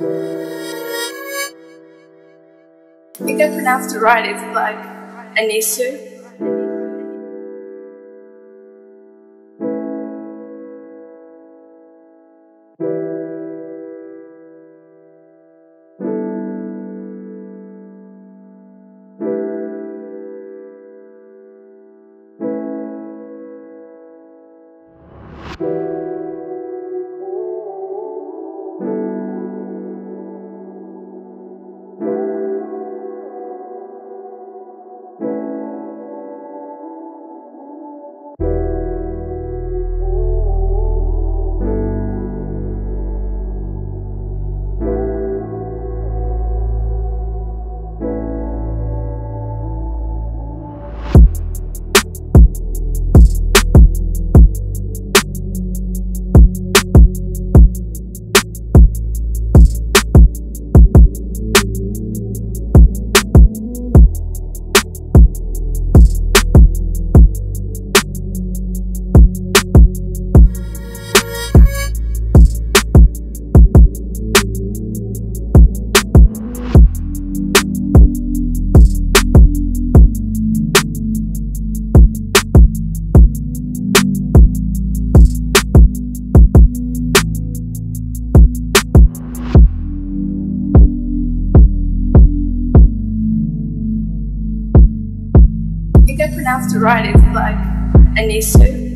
I think I pronounced it right. It's like Anisu. I think I pronounced it right. It's like Anisu.